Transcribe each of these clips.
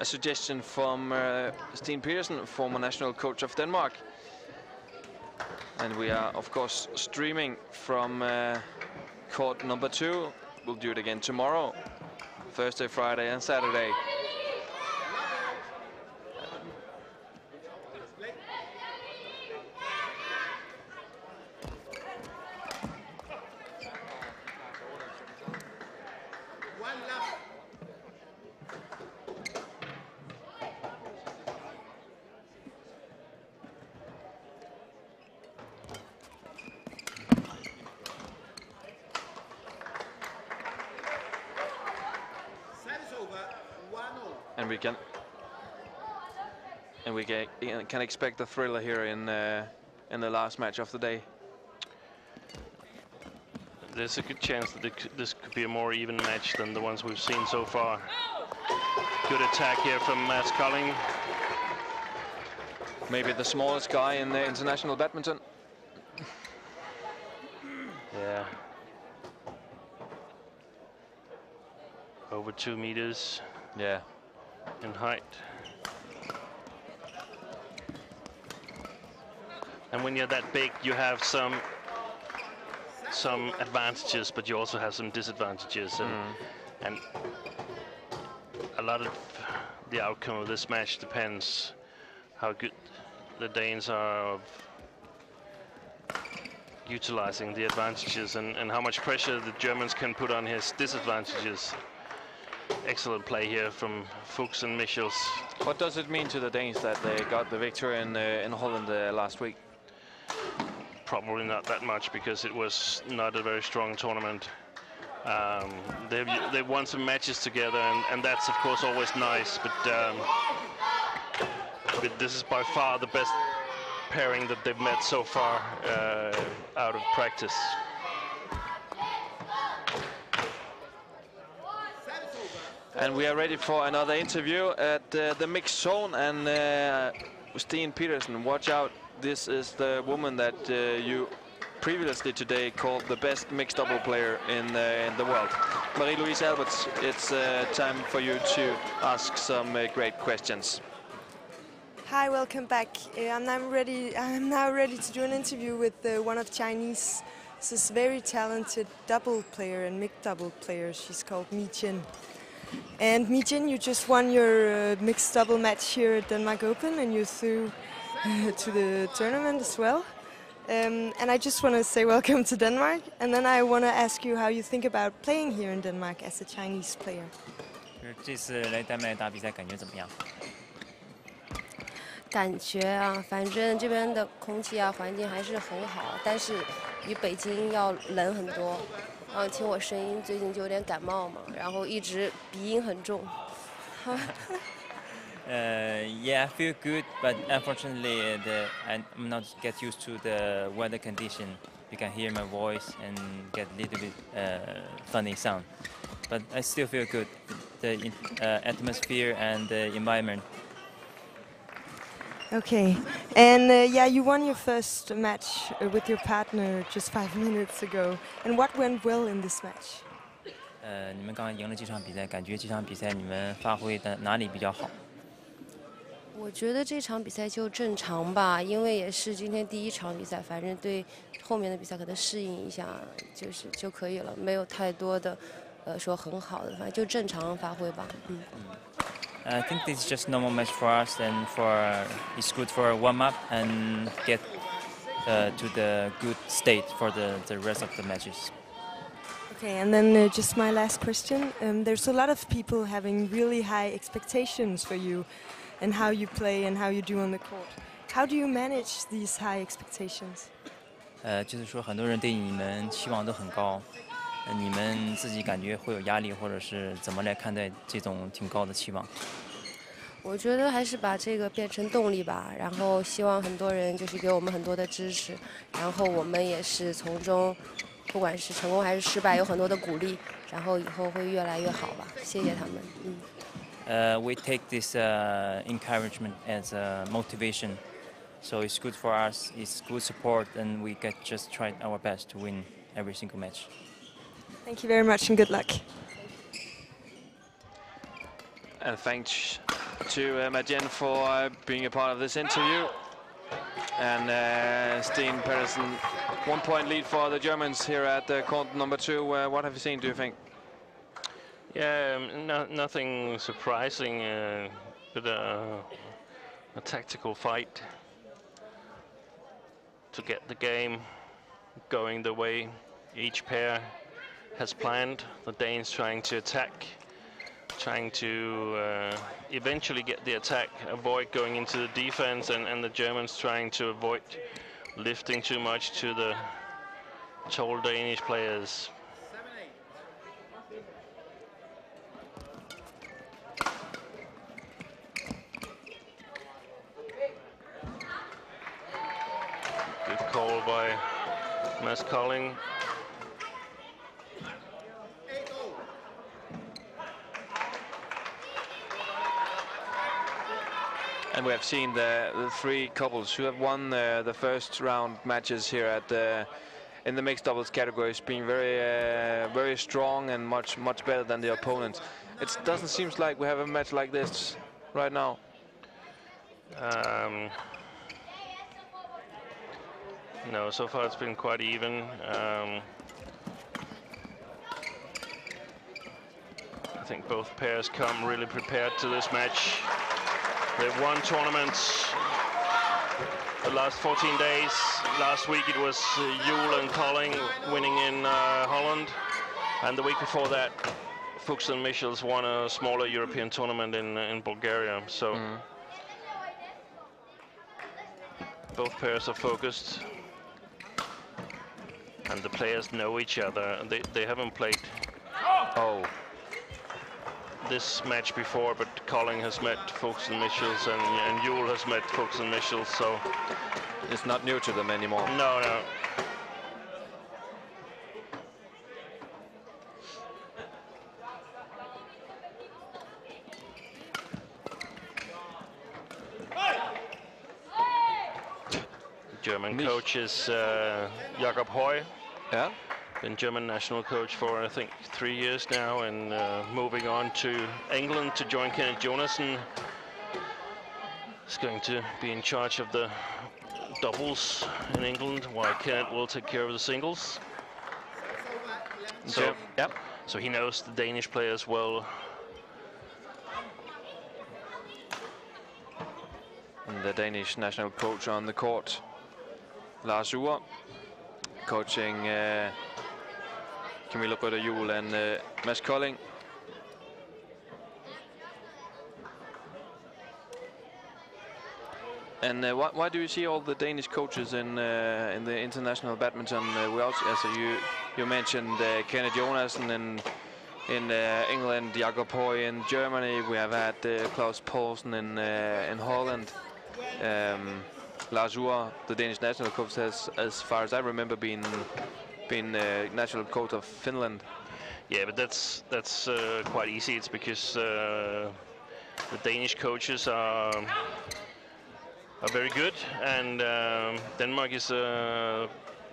a suggestion from uh, Steen Petersen, former national coach of Denmark. And we are, of course, streaming from uh, court number two. We'll do it again tomorrow, Thursday, Friday, and Saturday. and we can and we can, expect a thriller here in uh, in the last match of the day. There's a good chance that this could be a more even match than the ones we've seen so far. Good attack here from Mads Kolding. Maybe the smallest guy in the international badminton. Yeah. Over two meters. Yeah. In height. And when you're that big, you have some some advantages, but you also have some disadvantages. And, Mm. and a lot of the outcome of this match depends how good the Danes are of utilizing the advantages and, and how much pressure the Germans can put on his disadvantages. Excellent play here from Fuchs and Michels. What does it mean to the Danes that they got the victory in uh, in Holland uh, last week? Probably not that much because it was not a very strong tournament. Um, they've they've won some matches together, and, and that's of course always nice. But um, but this is by far the best pairing that they've met so far uh, out of practice. And we are ready for another interview at uh, the mixed zone. And uh, Steen Petersen, watch out. This is the woman that uh, you previously today called the best mixed double player in, uh, in the world. Marie-Louise Alberts, it's uh, time for you to ask some uh, great questions. Hi, welcome back. Uh, I'm now ready. I'm now ready to do an interview with uh, one of Chinese. This very talented double player and mixed double player. She's called Ma Jin. And Ma Jin, you just won your mixed double match here at Denmark Open, and through uh, to the tournament as well. Um, and I just want to say welcome to Denmark, and then I want to ask you how you think about playing here in Denmark as a Chinese player. 这次来丹麦打比赛感觉怎么样？感觉啊，反正这边的空气啊，环境还是很好，但是比北京要冷很多。然后听我声音，最近就有点感冒嘛，然后一直鼻音很重。 Uh, yeah, I feel good, but unfortunately, the, I'm not get used to the weather condition. You can hear my voice and get a little bit uh, funny sound, but I still feel good. The in- uh, atmosphere and the environment. Okay, and uh, yeah, you won your first match uh, with your partner just five minutes ago. And what went well in this match? 呃，你们刚刚赢了这场比赛，感觉这场比赛你们发挥的哪里比较好？ 我觉得这场比赛就正常吧，因为也是今天第一场比赛，反正对后面的比赛可能适应一下，就是就可以了，没有太多的，呃，说很好的，反正就正常发挥吧，嗯。 I think this is just normal match for us, and for it's good for a warm up and get uh, to the good state for the, the rest of the matches. Okay, and then uh, just my last question. Um, there's a lot of people having really high expectations for you And how you play and how you do on the court. How do you manage these high expectations? 呃，就是说很多人对你们期望都很高，呃你们自己感觉会有压力，或者是怎么来看待这种挺高的期望？我觉得还是把这个变成动力吧，然后希望很多人就是给我们很多的支持，然后我们也是从中，不管是成功还是失败，有很多的鼓励，然后以后会越来越好吧。谢谢他们，嗯。Uh, we take this uh, encouragement as a motivation, so it's good for us. It's good support, and we get just try our best to win every single match. Thank you very much and good luck. And thanks, to uh, Ma Jin for uh, being a part of this interview. And uh, Steen Pedersen, one point lead for the Germans here at uh, court number two. Uh, what have you seen, do you think? Yeah, um, no, nothing surprising, uh, but uh, a tactical fight to get the game going the way each pair has planned. The Danes trying to attack, trying to uh, eventually get the attack, avoid going into the defense, and, and the Germans trying to avoid lifting too much to the tall Danish players. Mads Kolding. And we have seen the, the three couples who have won uh, the first round matches here at the in the mixed doubles categories being very uh, very strong and much much better than the opponents. It doesn't seem like we have a match like this right now. Um, no, so far it's been quite even. Um, I think both pairs come really prepared to this match. They've won tournaments the last 14 days. Last week it was uh, Juhl and Kolding winning in uh, Holland. And the week before that, Fuchs and Michels won a smaller European tournament in, in Bulgaria. So both pairs are focused. And the players know each other. They, they haven't played Oh, this match before, but Kolding has met Fuchs and Michels, and, and Juhl has met Fuchs and Michels, so it's not new to them anymore. no, no. German Mich- coach is uh, Jakob Høi. Yeah. been German national coach for I think three years now, and uh, moving on to England to join Kenneth Jonassen. He's going to be in charge of the doubles in England, while Kenneth will take care of the singles. So, Yep. so he knows the Danish players well. And the Danish national coach on the court, Lars Uhre, coaching uh, Kamilla Rytter and uh, Mads Kolding. And uh, why, why do you see all the Danish coaches in uh, in the international badminton? Uh, also, as you you mentioned uh, Kenneth Jonassen in in England, Jakob Høi in Germany. We have had Klaus Poulsen in in Holland. Um, Uhre, the Danish national coach, has, as far as I remember, been been uh, national coach of Finland. Yeah, but that's that's uh, quite easy. It's because uh, the Danish coaches are are very good, and um, Denmark is uh,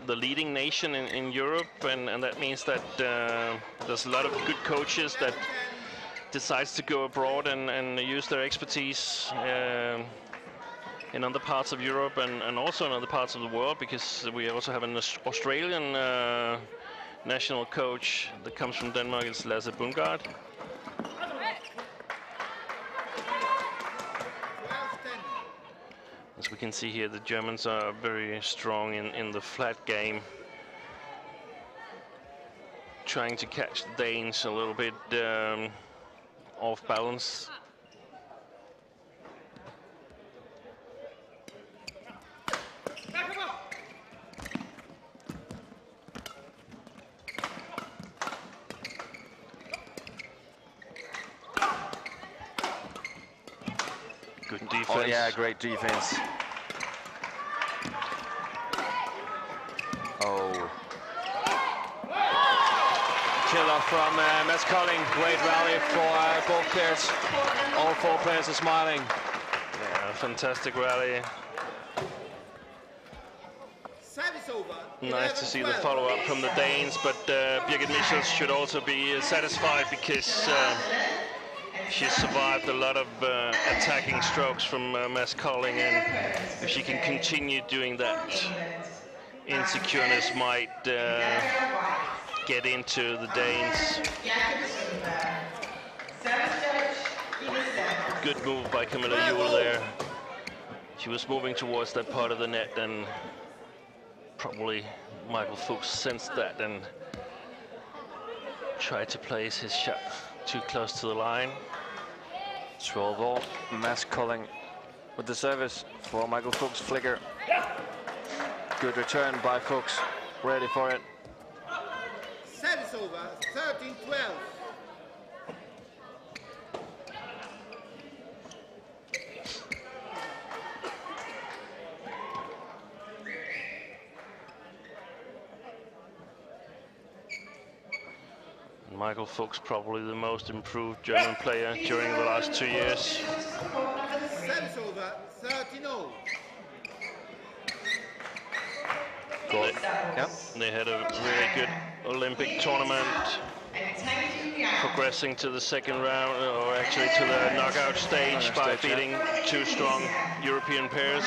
the leading nation in, in Europe, and, and that means that uh, there's a lot of good coaches that decides to go abroad and, and use their expertise um in other parts of Europe and, and also in other parts of the world because we also have an Australian uh, national coach that comes from Denmark. It's Lasse Bungard. As we can see here, the Germans are very strong in, in the flat game. Trying to catch the Danes a little bit um, off balance. Good defense. Yeah, great defense. Oh. Killer from uh, Mads Kolding. Great rally for uh, both players. All four players are smiling. Yeah, fantastic rally. Service over. Nice to see the follow-up from the Danes, but uh, Birgit Michels should also be uh, satisfied because uh, she survived a lot of uh, attacking strokes from uh, Kolding, and if she can continue doing that, insecureness might uh, get into the Danes. Good move by Kamilla Juhl there. She was moving towards that part of the net and probably Michael Fuchs sensed that and tried to place his shot too close to the line. 12 all. Mads Kolding with the service for Michael Fuchs. Flicker. Good return by Fuchs. Ready for it. Service over, 13 Michael Fuchs probably the most improved German player during the last two years. Service over, 13 0. They, Yep. they had a really good Olympic tournament, progressing to the second round, or actually to the knockout stage Knockout by stage, beating two strong European pairs.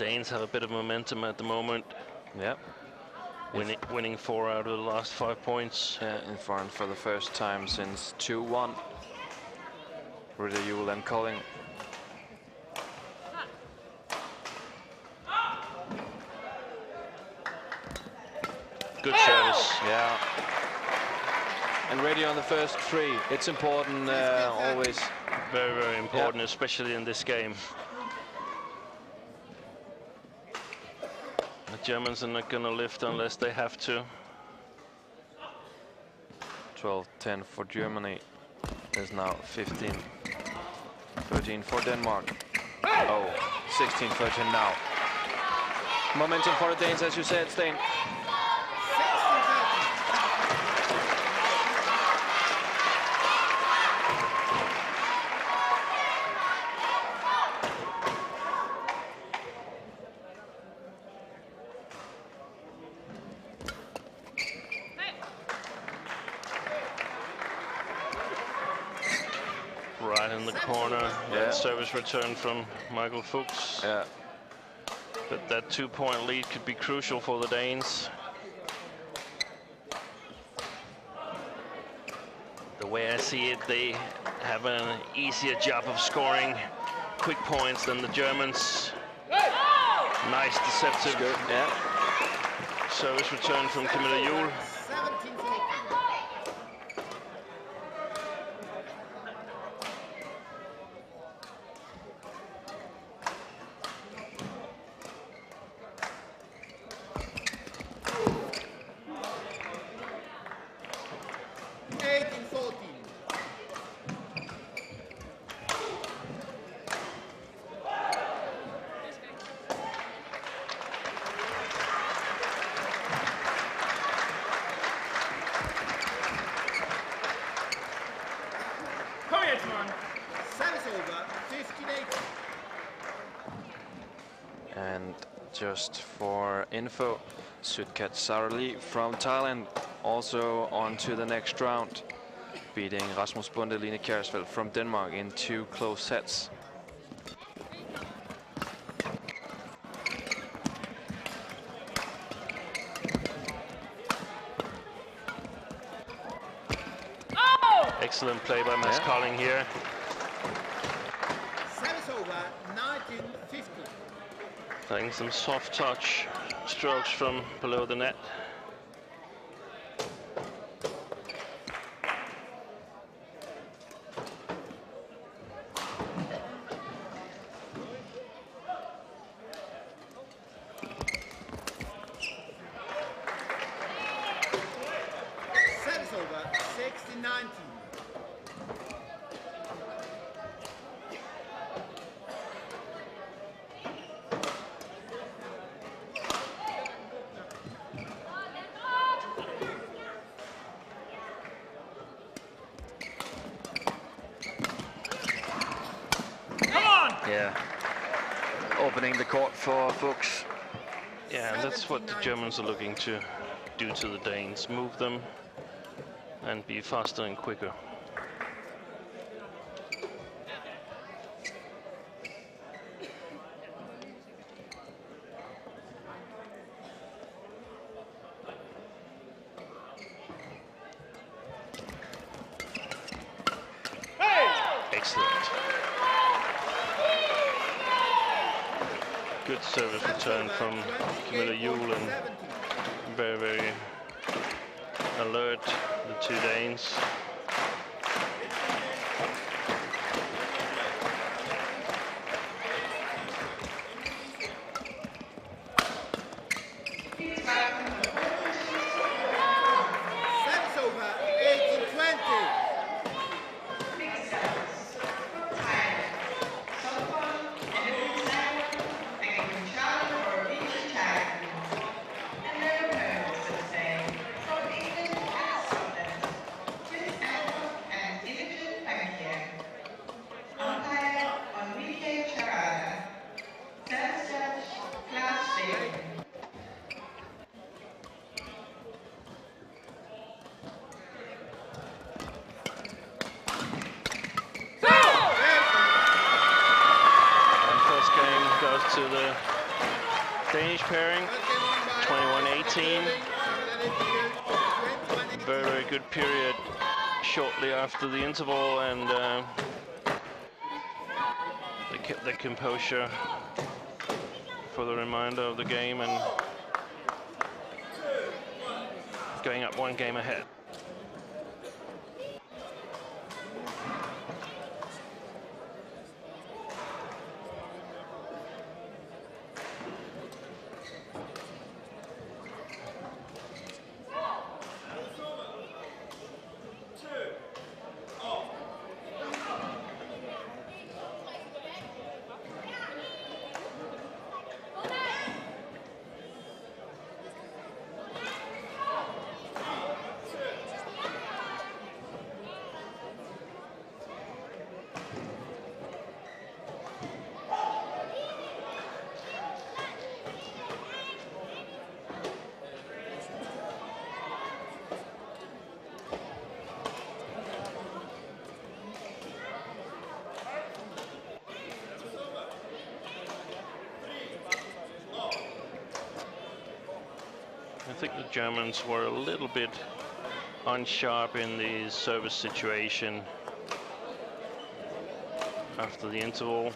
Danes have a bit of momentum at the moment, Yep. winning, winning four out of the last five points. Yeah, in front for the first time since 2-1. Rytter Juhl and Kolding. Good service. Yeah. And ready on the first three. It's important uh, always. Very, very important, especially in this game. Germans are not going to lift unless they have to. 12-10 for Germany. Is now 15. 13 for Denmark. Oh, 16-13 now. Momentum for the Danes, as you said, Steen. 16 13. Right in the corner. Yeah. That service return from Michael Fuchs. Yeah. But that two-point lead could be crucial for the Danes. The way I see it, they have an easier job of scoring quick points than the Germans. Nice deceptive Yeah. service return from Kamilla Juhl. 17 14. Eighteen fourteen. Service over, 15 18. And just for info, Sudket Saralee from Thailand also on to the next round, beating Rasmus Bonde Line Kjærsfeldt from Denmark in two close sets. Excellent play by Mads Yeah. Here. Service over, 19 15. Playing some soft touch strokes from below the net. Service over, 16 19. opening the court for Fuchs. Yeah, and that's what the Germans are looking to do to the Danes. Move them and be faster and quicker. Service return from Kamilla Juhl and very, very alert, the two Danes. Composure for the remainder of the game and going up one game ahead. Think the Germans were a little bit unsharp in the service situation after the interval.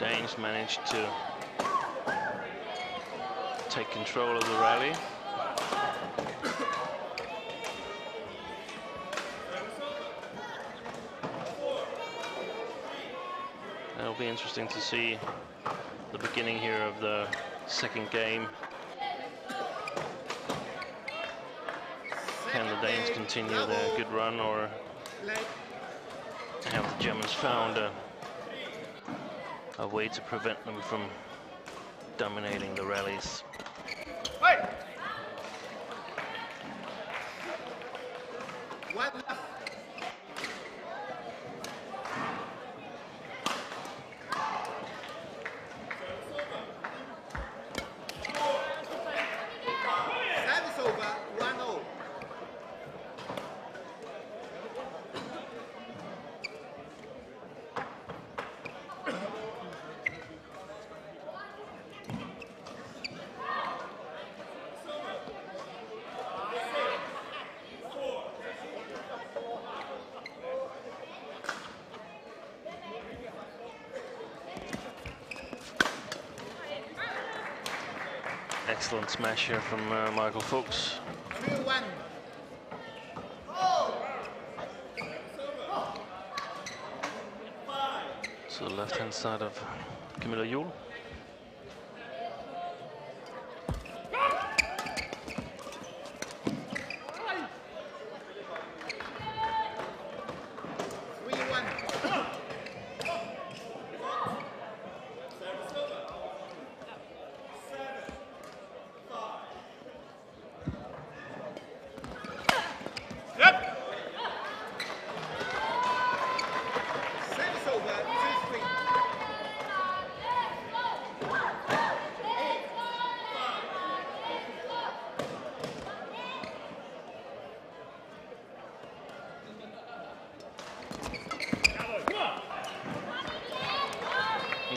Danes managed to take control of the rally. It'll be interesting to see the beginning here of the second game. Danes continue their good run or have the Germans found a, a way to prevent them from dominating the rallies left. Service over, 1-0. Excellent smash here from uh, Michael Fuchs. 2-1. to the left-hand side of Kamilla Juhl. Three one. Service over, two three.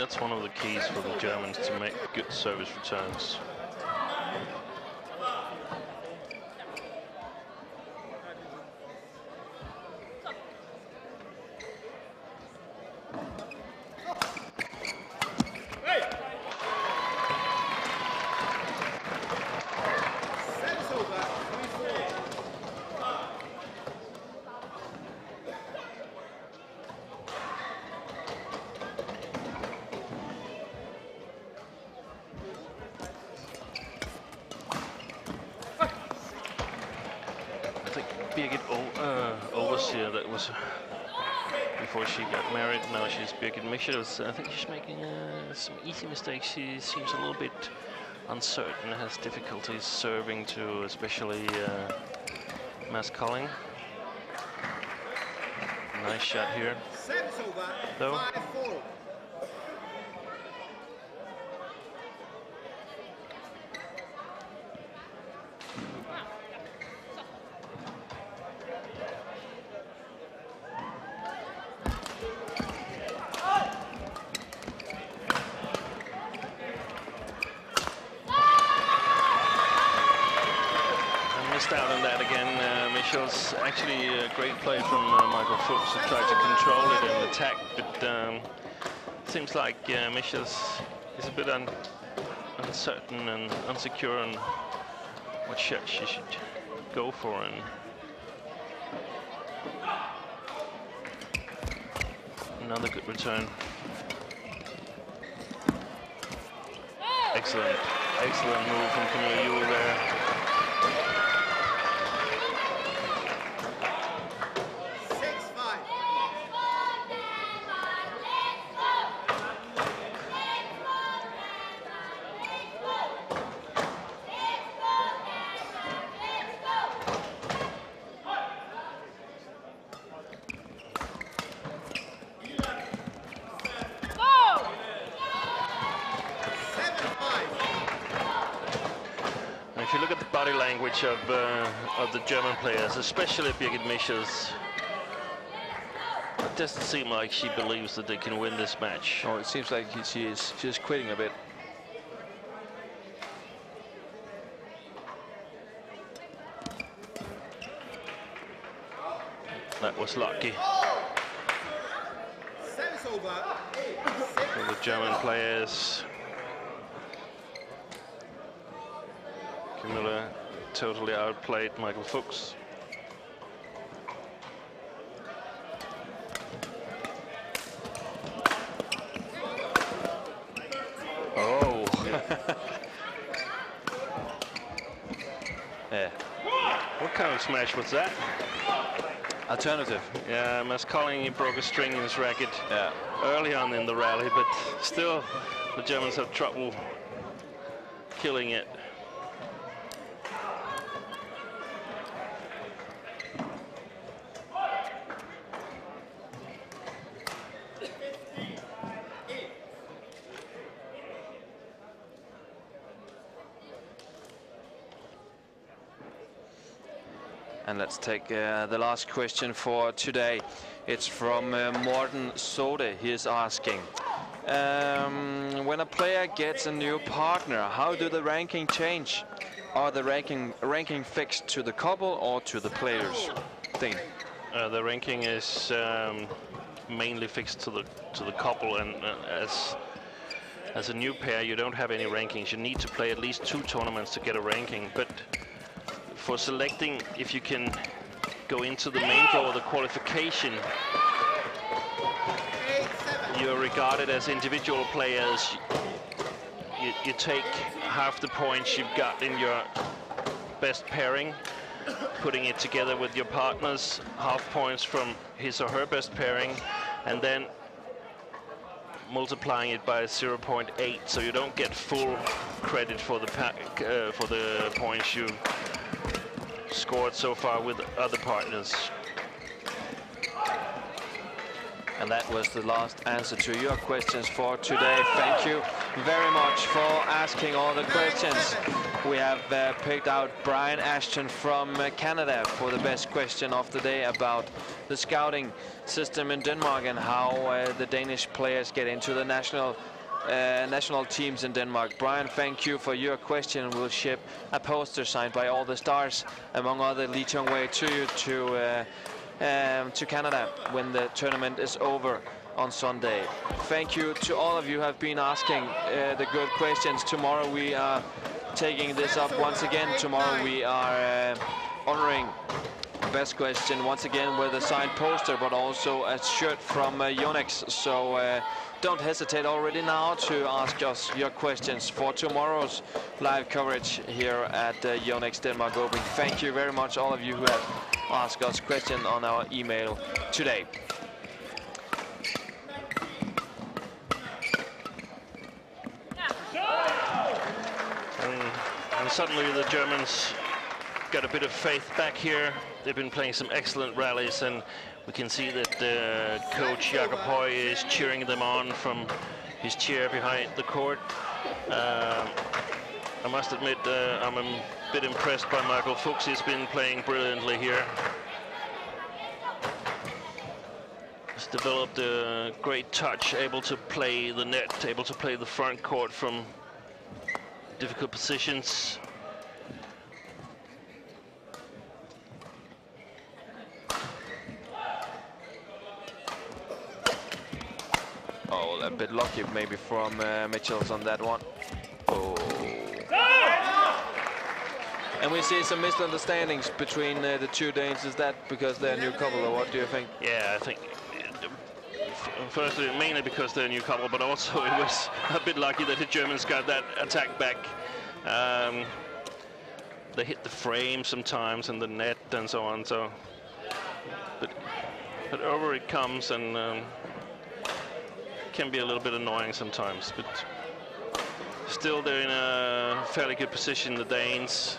that's one of the keys for the Germans to make good service returns. Got married. Now she's Birgit Michels. I think she's making uh, some easy mistakes. She seems a little bit uncertain, has difficulties serving to especially uh, Mads Kolding. Nice shot here. Service over. No. Five four. I missed out on that again. Uh, Michel's actually a great play from uh, Michael Fuchs who tried to control it and attack, but um, seems uh, is a bit un uncertain and unsecure on what shot she should go for. And another good return. Excellent, excellent move from Kamilla Juhl there. Six five. Seven five. And If you look at the body language of uh, of the German players, especially Birgit Michels, it doesn't seem like she believes that they can win this match. Oh, it seems like he- she is she's quitting a bit. That was lucky Service over. Eight six. for the German players. Camilla totally outplayed Michael Fuchs. Oh, Yeah. what kind of smash was that? Alternative. Yeah, Mads Kolding, he broke a string in his racket Yeah. early on in the rally, but still the Germans have trouble killing it. And let's take uh, the last question for today. It's from uh, Morten Sode. He is asking, um, when a player gets a new partner, how do the ranking change? Are the ranking ranking fixed to the couple or to the players? Thing. Uh, the ranking is um, mainly fixed to the to the couple, and uh, as as a new pair, you don't have any rankings. You need to play at least two tournaments to get a ranking. But for selecting, if you can go into the main draw or the qualification, you're regarded as individual players. You, you take half the points you've got in your best pairing, putting it together with your partner's half points from his or her best pairing, and then multiplying it by 0.8, so you don't get full credit for the pa- uh, for the points you scored so far with other partners. And that was the last answer to your questions for today. Thank you very much for asking all the questions. We have uh, picked out Brian Ashton from uh, Canada for the best question of the day about the scouting system in Denmark and how uh, the Danish players get into the national uh, national teams in Denmark. Brian, thank you for your question. We'll ship a poster signed by all the stars, among other Lee Chong-wei, to you to uh, um, to Canada when the tournament is over on Sunday. Thank you to all of you who have been asking uh, the good questions. Tomorrow we are taking this up once again. Tomorrow we are uh, honoring best question once again with a signed poster but also a shirt from uh, Yonex. So uh, don't hesitate already now to ask us your questions for tomorrow's live coverage here at uh, Yonex Denmark Open. Thank you very much all of you who have asked us questions on our email today. And, suddenly the Germans got a bit of faith back here. They've been playing some excellent rallies and we can see that uh, coach Jakob Høi is cheering them on from his chair behind the court. Um, I must admit uh, I'm a bit impressed by Michael Fuchs. He's been playing brilliantly here. He's developed a great touch, able to play the net, able to play the front court from difficult positions. Oh, a bit lucky maybe from uh, Michels on that one. Oh. And we see some misunderstandings between uh, the two Danes. Is that because they're a new couple, or what do you think? Yeah, I think uh, firstly mainly because they're a new couple, but also it was a bit lucky that the Germans got that attack back. Um, they hit the frame sometimes and the net and so on. So, but but over it comes and um, can be a little bit annoying sometimes. But still, they're in a fairly good position. The Danes.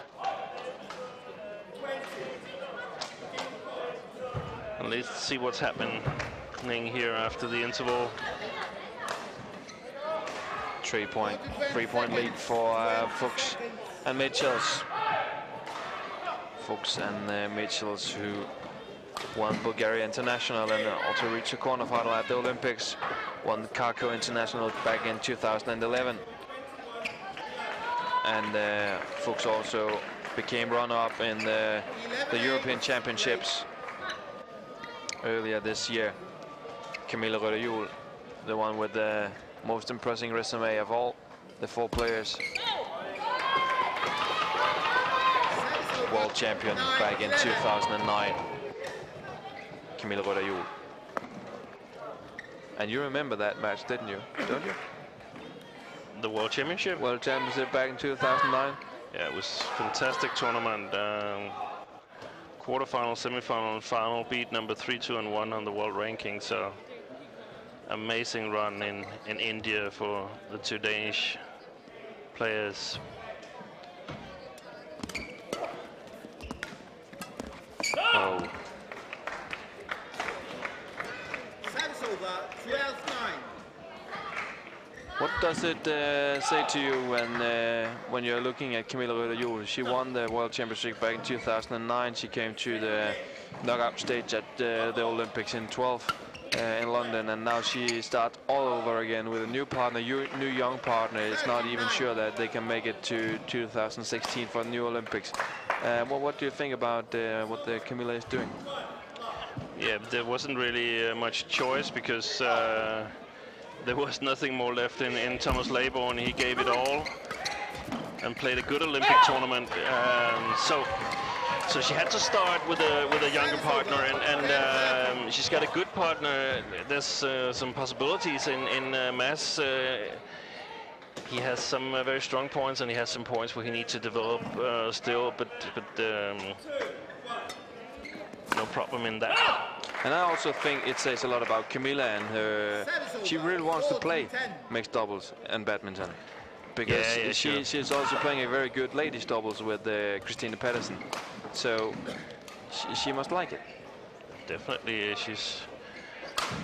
And let's see what's happening here after the interval. Three point, three point lead for uh, Fuchs and Michels. Fuchs and uh, Michels who won Bulgaria International and also reached the quarterfinal at the Olympics. Won Kharkov International back in 2011. And uh, Fuchs also became runner-up in the, the European Championships earlier this year. Kamilla Rytter Juhl, the one with the most impressive resume of all the four players. World champion back in 2009. Kamilla Rytter Juhl. And you remember that match, didn't you? Don't you? The World Championship? World Championship back in 2009. Yeah, it was fantastic tournament. Um, quarterfinal, semifinal, and final beat number three, two, and one on the world ranking. So amazing run in in India for the two Danish players. Oh, What does it uh, say to you when uh, when you're looking at Kamilla Rytter Juhl? She won the World Championship back in 2009. She came to the knockout stage at uh, the Olympics in 12 uh, in London, and now she starts all over again with a new partner, new young partner. It's not even sure that they can make it to 2016 for the new Olympics. Uh, what, what do you think about uh, what the Camilla is doing? Yeah, there wasn't really uh, much choice because uh, there was nothing more left in, in Thomas Laybourn. He gave it all and played a good Olympic tournament. Um, so, so she had to start with a with a younger partner, and, and um, she's got a good partner. There's uh, some possibilities in in uh, Mads. Uh, he has some uh, very strong points, and he has some points where he needs to develop uh, still. But but um, no problem in that. And I also think it says a lot about Camilla and her. She really wants to play mixed doubles and badminton. Because Yeah, yeah, she, sure. she's also playing a very good ladies doubles with uh, Christinna Pedersen. So she, she must like it. Definitely, she's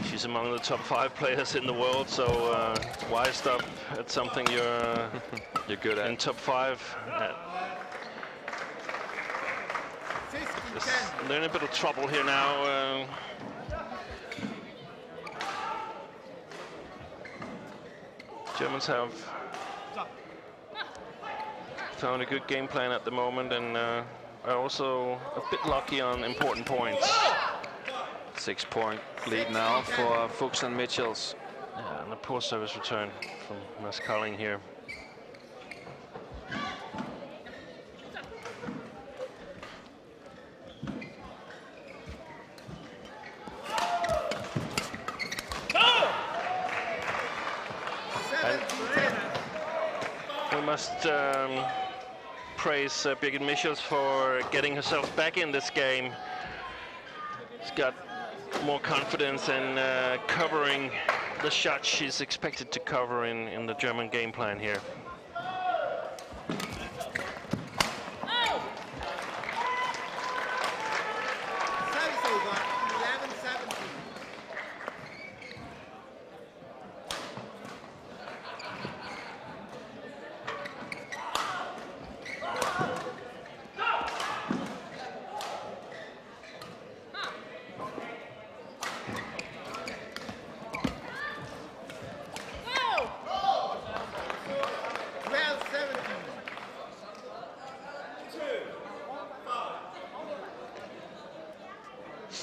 She's among the top five players in the world, so uh, why stop at something you're You're good at in top five? at? 15 Just they're in a bit of trouble here now. Uh, Germans have found a good game plan at the moment and uh, are also a bit lucky on important points. Six point lead now for Fuchs and Michels. Yeah, and a poor service return from Mads Kolding here. Must um, praise uh, Birgit Michels for getting herself back in this game. She's got more confidence in uh, covering the shots she's expected to cover in, in the German game plan here. Service over. 11 17. Twelve seventeen.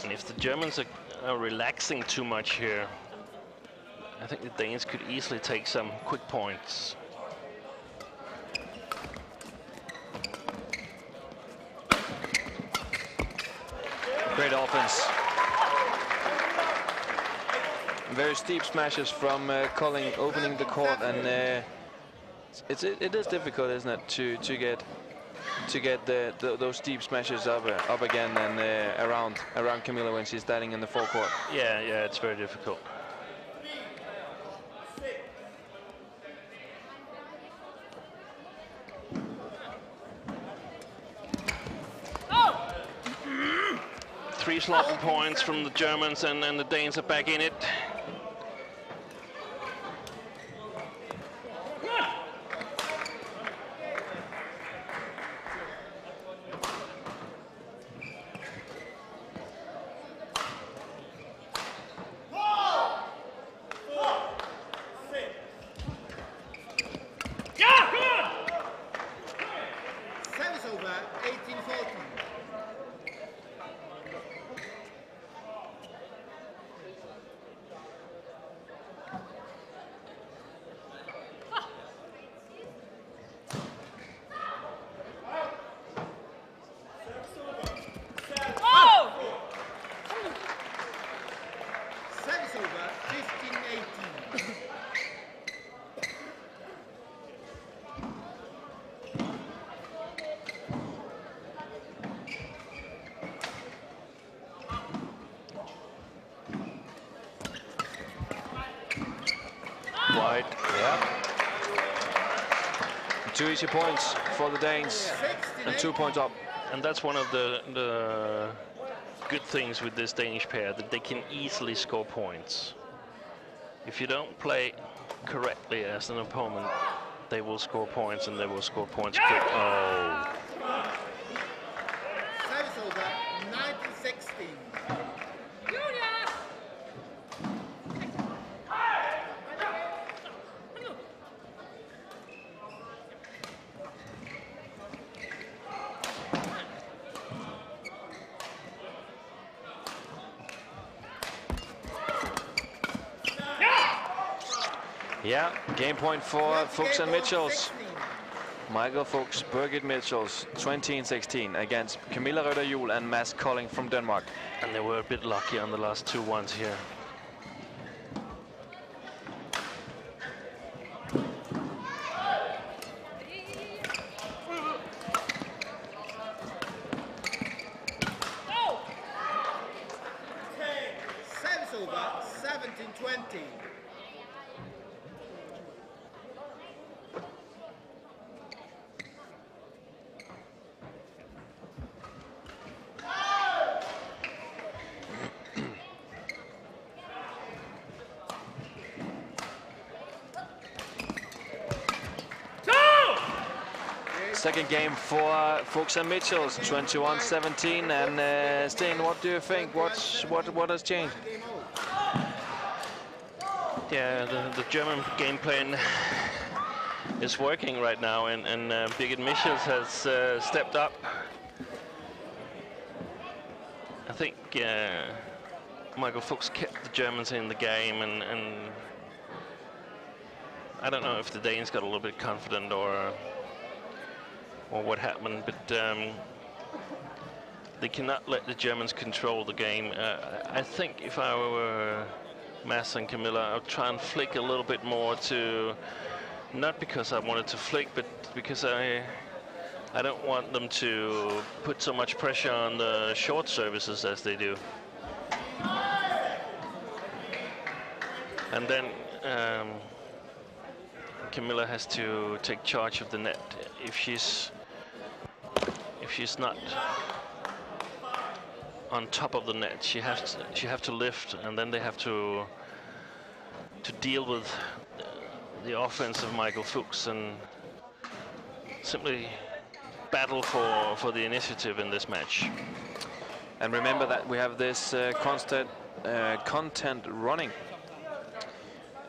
And if the Germans are, too much here, I think the Danes could easily take some quick points. Great offense. Very steep smashes from uh, Kolding opening the court, and uh, it's it, it is difficult, isn't it, to to get to get the, the those deep smashes up uh, up again and uh, around around Kamilla when she's standing in the forecourt. Yeah, yeah, it's very difficult. Three sloppy points from the Germans and, and the Danes are back in it. Service over. 18 14. Service over. 15 18. Wide. Yeah. Two easy points for the Danes, and two points up. And that's one of the, the good things with this Danish pair, that they can easily score points. If you don't play correctly as an opponent, they will score points and they will score points quick. Oh, Service over. 19 16. Yeah, game point for That's Fuchs and Michels. 16. Michael Fuchs, Birgit Michels, 2016 against Kamilla Rytter and Mads Kolding from Denmark. and they were a bit lucky on the last two ones here. Service over. 17 20. Game for Fuchs and Michels, 21-17. And uh, Steen, what do you think? What's what what has changed? Yeah, the, the German game plan is working right now, and, and uh, Birgit Michels has uh, stepped up. I think uh, Michael Fuchs kept the Germans in the game, and, and I don't know if the Danes got a little bit confident or or what happened, but um, they cannot let the Germans control the game. Uh, I think if I were Mads and Kamilla, I'll try and flick a little bit more to, not because I wanted to flick, but because I I don't want them to put so much pressure on the short services as they do. And then um, Kamilla has to take charge of the net. If she's if she's not on top of the net, she has to, she have to lift, and then they have to to deal with the offense of Michael Fuchs and simply battle for for the initiative in this match. And remember that we have this uh, constant uh, content running.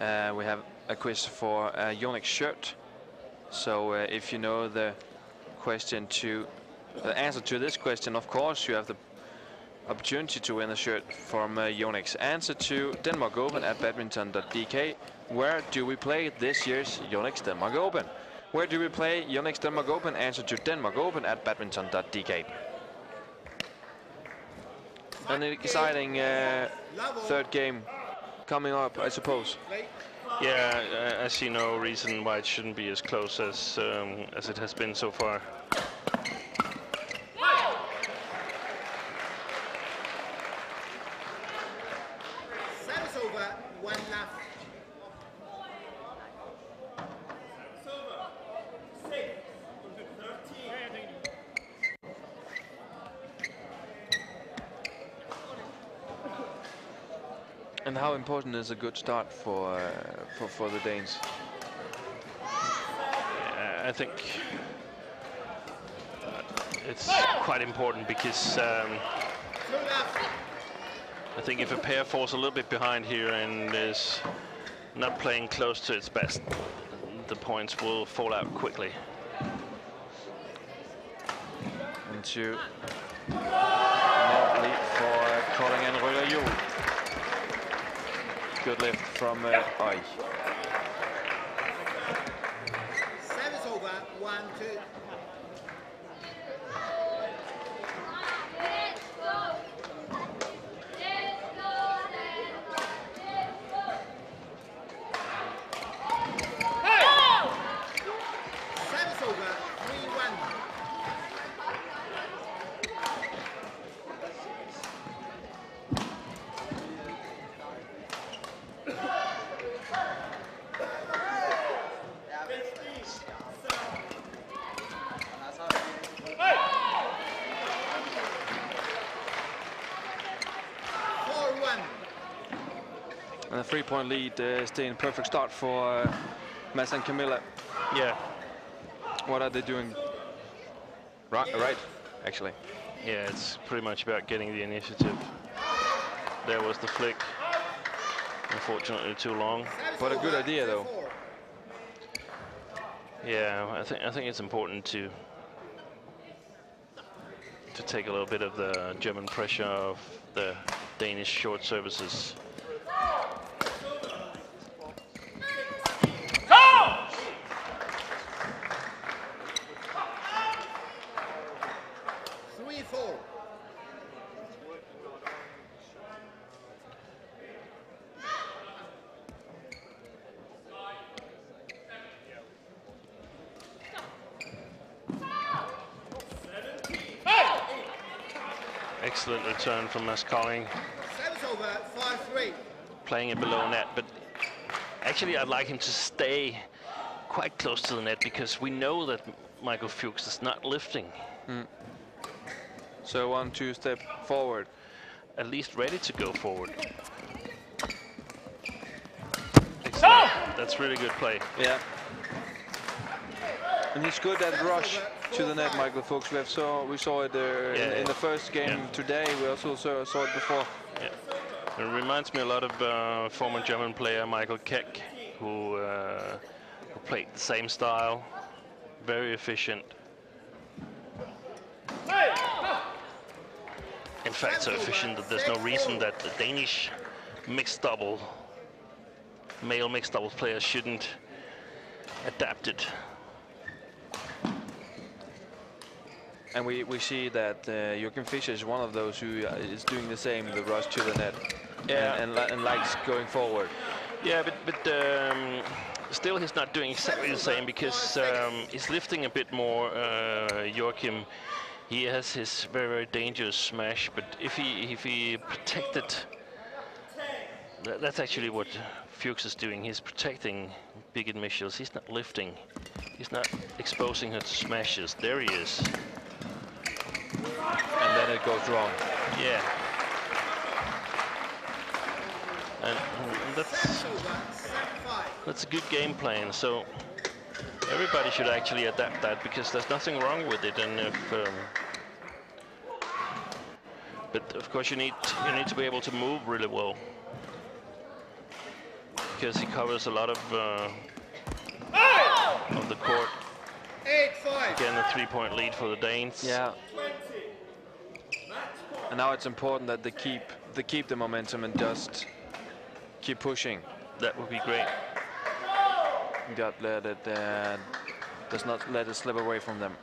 Uh, we have a quiz for a Yonex shirt. So uh, if you know the question to the answer to this question, of course, you have the opportunity to win a shirt from uh, Yonex. Answer to Denmark Open at badminton.dk. Where do we play this year's Yonex Denmark Open? Where do we play Yonex Denmark Open? Answer to Denmark Open at badminton.dk. An exciting uh, third game coming up, I suppose. Yeah, I, see no reason why it shouldn't be as close as um, as it has been so far. And how important is a good start for uh, for, for the Danes? Uh, I think uh, it's quite important because um, I think if a pair falls a little bit behind here and is not playing close to its best, the points will fall out quickly. Into net lead for and Rytter Juhl. Good lift from uh. Service over, one, two. Service over, three, one. Four, one. And a three-point lead, uh, staying perfect start for uh, Mads and Kamilla. Yeah, What are they doing? Right, right, actually. yeah, it's pretty much about getting the initiative. There was the flick. Unfortunately, too long. But a good idea, though. Yeah, I think I think it's important to to take a little bit of the German pressure of the Danish short services. Three, four. From Mads Kolding, Service over, five, three. playing it below net, but actually I'd like him to stay quite close to the net because we know that Michael Fuchs is not lifting, hmm. So one, two step forward. at least ready to go forward. Excellent. That's really good play. Yeah. And he's good at rush to the net, Michael Fuchs. We have saw we saw it uh, in, Yeah. in the first game Yeah. today. We also saw, saw it before. Yeah. It reminds me a lot of uh, former German player Michael Keck, who, uh, who played the same style, very efficient. In fact, so efficient that there's no reason that the Danish mixed double, male mixed doubles players shouldn't adapt it. And we, we see that uh, Joachim Fischer is one of those who uh, is doing the same, the rush to the net, Yeah. and, and, li- and likes going forward. Yeah, but but um, still he's not doing exactly the same because um, he's lifting a bit more. Uh, Joachim, he has his very very dangerous smash, but if he if he protected, tha- that's actually what Fuchs is doing. He's protecting Birgit Michels. He's not lifting. He's not exposing her to smashes. There he is. And then it goes wrong. Yeah. And, and that's That's a good game plan. So everybody should actually adapt that because there's nothing wrong with it. And if, um, but of course you need you need to be able to move really well because he covers a lot of uh, of the court. 8-5. Again, a three-point lead for the Danes. Yeah. And now it's important that they keep they keep the momentum and just keep pushing. that would be great. Don't let it uh, does not let it slip away from them.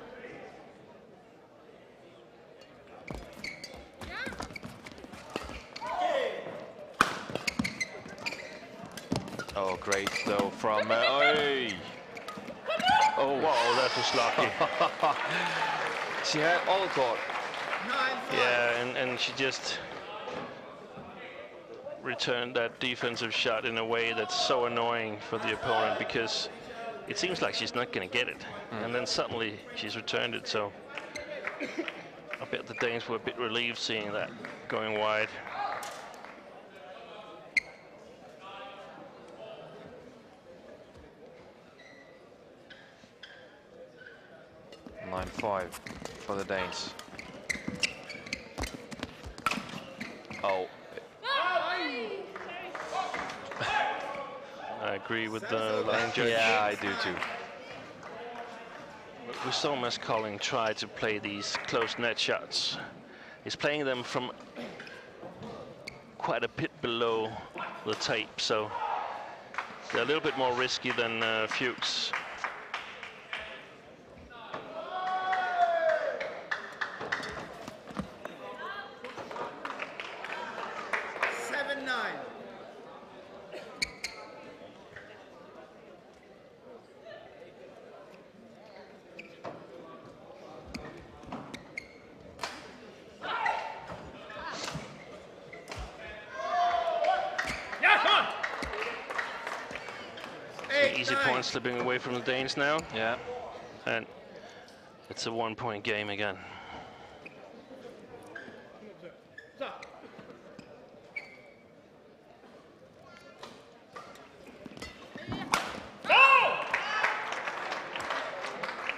Oh, great though from. Uh, oi. oh, Wow, that was lucky. she had all court. 9-5. Yeah, and, and she just returned that defensive shot in a way that's so annoying for the opponent because it seems like she's not going to get it. And then suddenly she's returned it, so I bet the Danes were a bit relieved seeing that going wide. Nine five for the Danes. Oh, I agree with the line judge. yeah, I do too. We saw Mads Kolding try to play these close net shots. He's playing them from quite a bit below the tape, so they're a little bit more risky than uh, Fuchs. Seven nine. Eight, Easy nine. point slipping away from the Danes now, Yeah. and it's a one-point game again.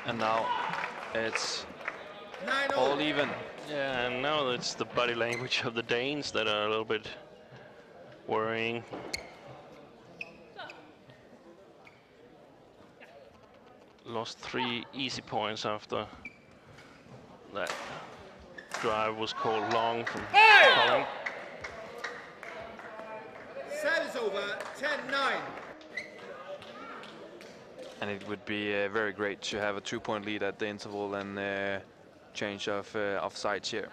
And now it's all all. even. Yeah, and now it's the body language of the Danes that are a little bit worrying. Lost three easy points after that drive was called long from Kolding. Set is over. 10-9. And it would be uh, very great to have a two-point lead at the interval and uh, change of uh, of sides here.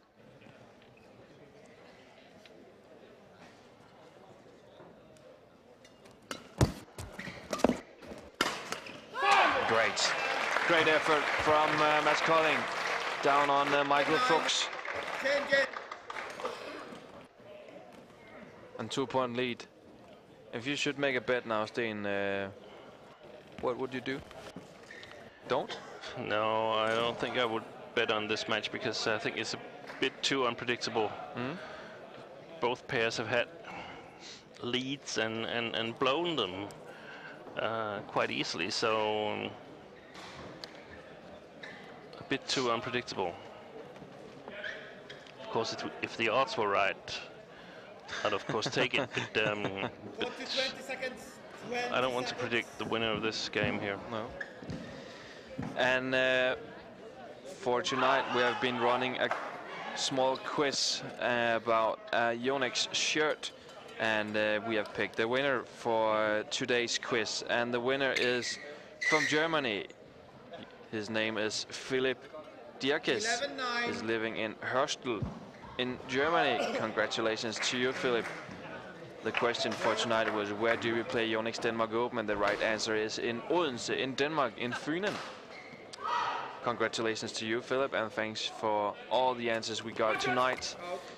Great, great effort from uh, Mads Kolding down on uh, Michael Fuchs and two-point lead. If you should make a bet now, Steen, uh, what would you do? Don't? No, I don't think I would bet on this match because I think it's a bit too unpredictable. Both pairs have had leads and, and, and blown them uh, quite easily, so um, bit too unpredictable. Of course, it, if the odds were right, I'd of course take it. But, um, 40, but 20 seconds. 20 I don't want to predict the winner of this game here. No. And uh, for tonight, we have been running a small quiz uh, about uh, Yonex shirt, and uh, we have picked the winner for today's quiz. And the winner is from Germany. His name is Philip Dierkes. He's living in Hörstel in Germany. Congratulations to you, Philip. The question for tonight was where do we play Yonex Denmark Open? And the right answer is in Odense, in Denmark, in Fynen. Congratulations to you, Philip, and thanks for all the answers we got tonight.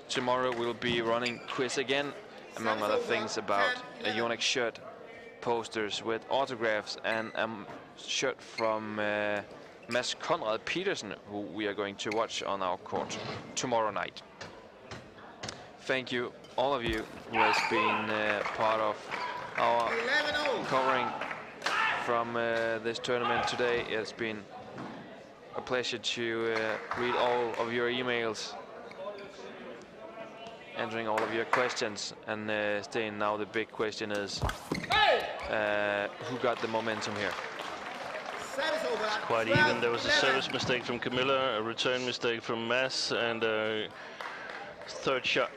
Tomorrow we'll be running quiz again, among other things about a Yonex shirt, posters with autographs, and a shirt from uh, Mads Conrad Petersen, who we are going to watch on our court tomorrow night. Thank you, all of you who has been uh, part of our covering from uh, this tournament today. It's been a pleasure to uh, read all of your emails, answering all of your questions, and uh, Steen, now the big question is uh, who got the momentum here? Over. Quite even. There was a 11. service mistake from Kamilla, a return mistake from Mads, and a third shot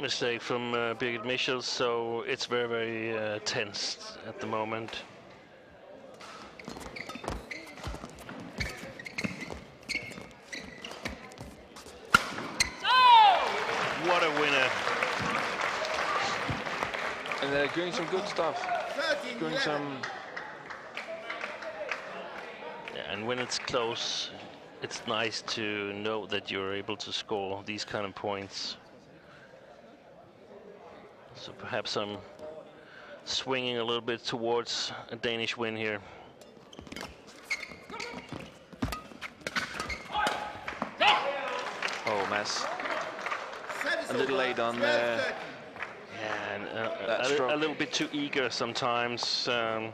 mistake from uh, Birgit Michels. So it's very, very uh, tense at the moment. What a winner! And they're doing some good stuff, doing some and when it's close, it's nice to know that you're able to score these kind of points. So perhaps I'm swinging a little bit towards a Danish win here. oh mess. A little late on there. Yeah, and uh, a, a little bit too eager sometimes. Um,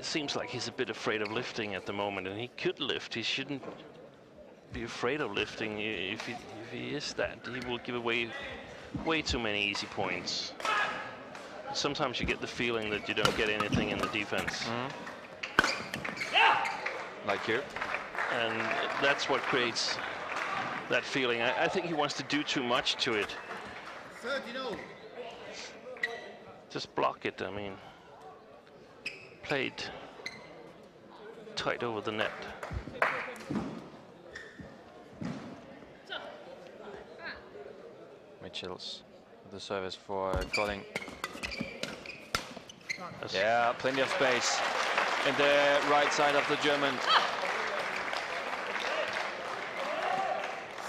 it seems like he's a bit afraid of lifting at the moment, and he could lift. He shouldn't be afraid of lifting. If he, if he is that, he will give away way too many easy points. Sometimes you get the feeling that you don't get anything in the defense, mm-hmm. Like here. and that's what creates that feeling. I, I think he wants to do too much to it. Just block it, I mean. Play it tight over the net. Michels, the service for Kolding. Yeah, plenty of space in the right side of the German.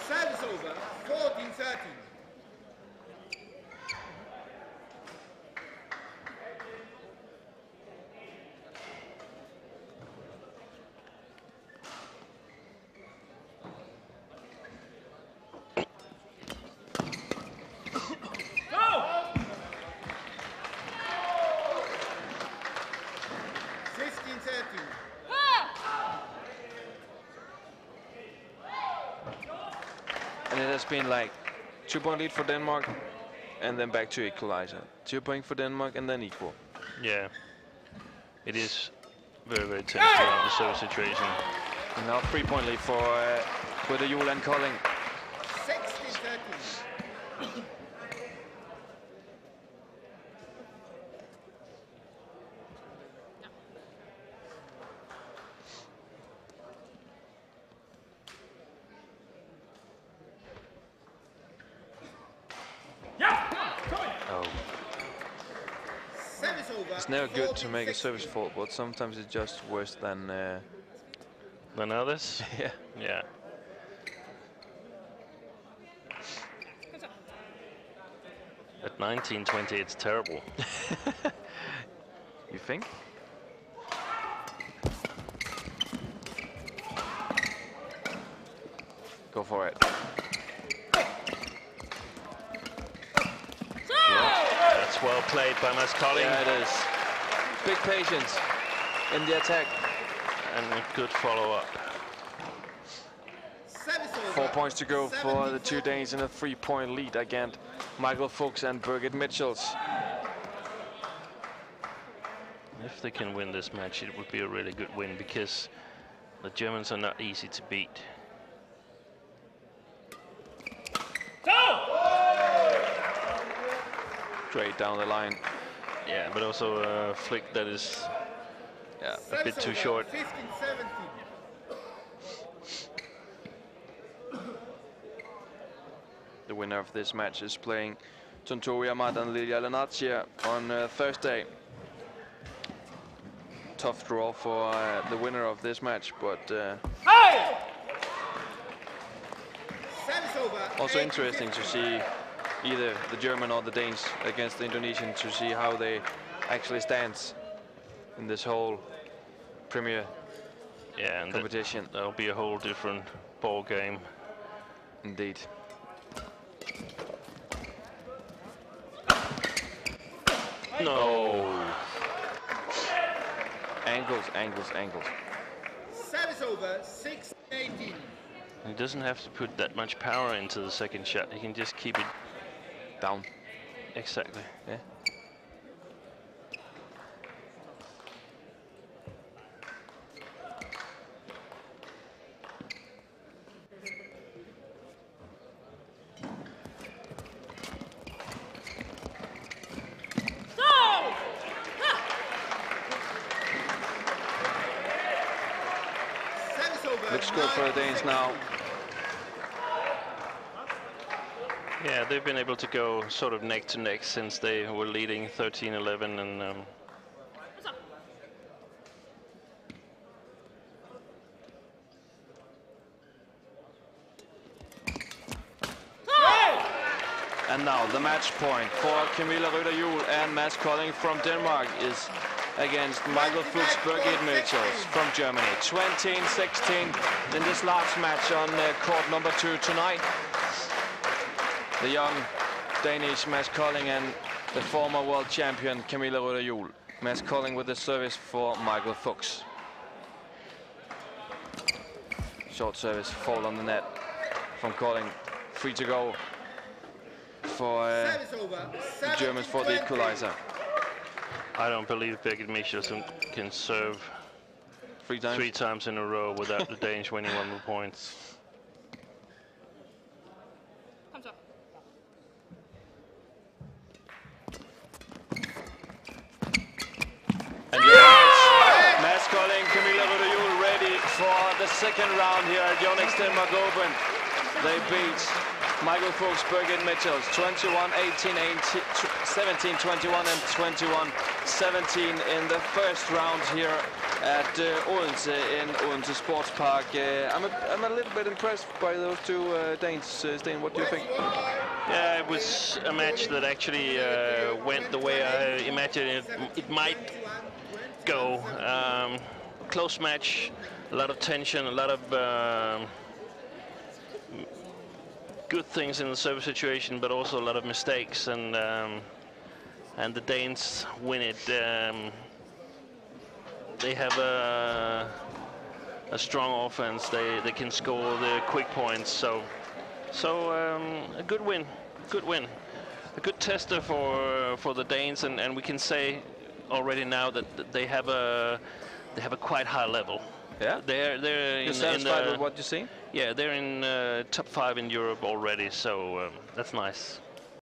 Service over. 14 13. Fifteen thirteen. And it has been like two point lead for Denmark and then back to equalizer. Two point for Denmark and then equal. Yeah. It is very, very tense around the service situation. And now three point lead for uh, for the Juhl and Kolding. 16 13. Oh. Service over. It's never good to make a service fault, but sometimes it's just worse than uh, Than others? yeah. Yeah. At 1920, it's terrible. You think? Go for it. That's well played by Mads Kolding. Yeah, it is. Big patience in the attack. and a good follow-up. Four points to go for the two 17-14. Danes in a three-point lead against Michael Fuchs and Birgit Michels. If they can win this match, it would be a really good win because the Germans are not easy to beat. Straight down the line. Yeah, but also a flick that is Yeah. a bit too short. 15-17. The winner of this match is playing Tontowi Ahmad and Liliyana Natsir on uh, Thursday. Tough draw for uh, the winner of this match, but uh, Service over. also interesting to see either the German or the Danes against the Indonesian to see how they actually stand in this whole Premier Yeah, and that, competition. that'll be a whole different ball game. Indeed. No. Angles, angles, angles. Service over. 6-18. He doesn't have to put that much power into the second shot. He can just keep it Down. exactly. Yeah. Service over. Looks good for the Danes now. Yeah, they've been able to go sort of neck to neck since they were leading 13-11 and um, And now the match point for Kamilla Rytter and Mads Kolding from Denmark is against Michael Fuchs Birgit Michels from Germany. 20-16 in this last match on uh, court number two tonight. The young Danish Mads Kolding and the former world champion Kamilla Rytter Mads Kolding with the service for Michael Fuchs. Short service, fall on the net from Kolding. Free to go for uh, the Germans for the equalizer. I don't believe Birgit Michelsen can serve Three times. three times in a row without the Danes winning one more points. And yes, Mads Kolding, Kamilla Rytter Juhl ready for the second round here at Yonex Denmark Open. They beat Michael Fuchs, Birgit Michels, 21, 18, 18, 17, 21 and 21, 17 in the first round here at uh, Odense in Odense Sports Park. Uh, I'm, a, I'm a little bit impressed by those two uh, Danes. Uh, Steen, what do you think? Yeah, it was a match that actually uh, went the way I imagined it, it might go. Um, close match, a lot of tension, a lot of um, good things in the service situation, but also a lot of mistakes, and um, and the Danes win it. Um, they have a a strong offense. They they can score the quick points. So so um, a good win, good win, a good tester for for the Danes, and, and we can say already now that they have a they have a quite high level. Yeah? They're they're in, You're in satisfied the, with what you see? yeah they're in uh, top five in Europe already, so um, that's nice.